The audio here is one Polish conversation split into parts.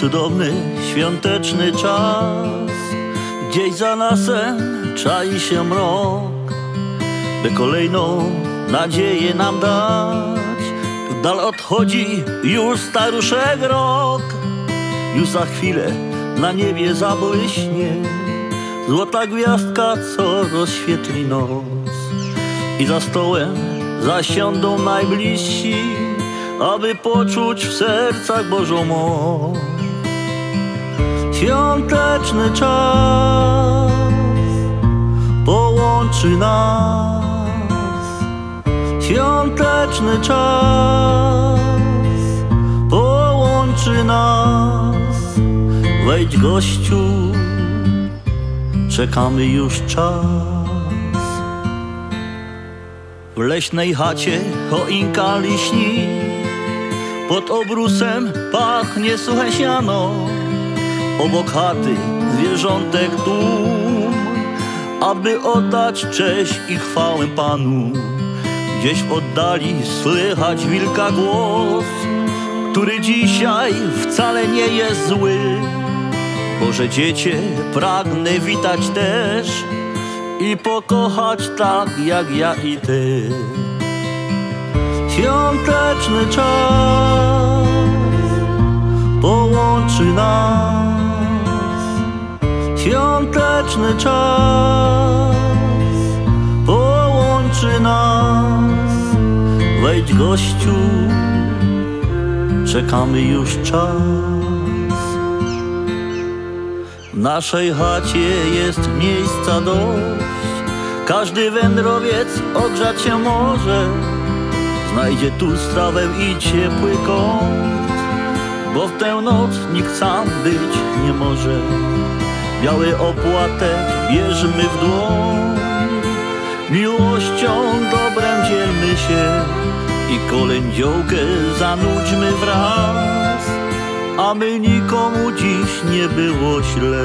cudowny, świąteczny czas. Gdzieś za lasem czai się mrok By kolejną nadzieję nam dać. Dal odchodzi już staruszek rok Już za chwilę na niebie zabłyśnie. Złota gwiazdka, co rozświetli noc I za stołem zasiądą najbliżsi Aby poczuć w sercach Bożą moc Świąteczny czas połączy nas. Świąteczny czas połączy nas. Wejdź gościu, czekamy już czas. W leśnej chacie choinka liśni Pod obrusem pachnie suche siano Obok chaty zwierzątek tłum Aby oddać cześć i chwałę Panu. Gdzieś w oddali słychać wilka głos Który dzisiaj wcale nie jest zły. Boże dziecię pragnę witać też I pokochać tak jak ja i ty. Świąteczny czas połączy nas Świąteczny czas. Połączy nas. Wejdź gościu, czekamy już czas. W naszej chacie jest miejsca dość. Każdy wędrowiec ogrzać się może. Znajdzie tu strawę i ciepły kąt. Bo w tę noc nikt sam być nie może Biały opłatek bierzmy w dłoń. Miłością dobrem dzielmy się I kolędziołkę zanudźmy wraz. Aby nikomu dziś nie było źle.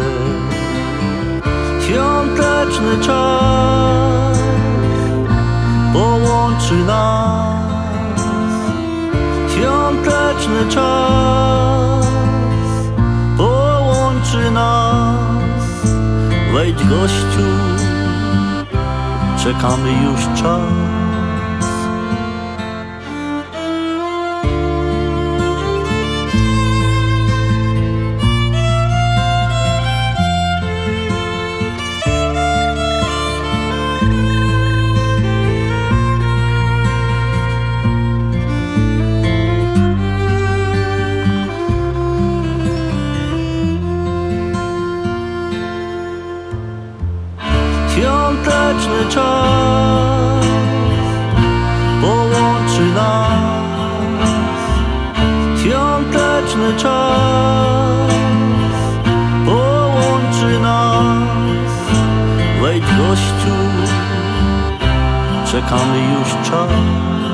Świąteczny czas połączy nas. Świąteczny czas Wejdź gościu, czekamy już czas Świąteczny czas połączy nas Świąteczny czas. Połączy nas. Wejdź gościu, czekamy już czas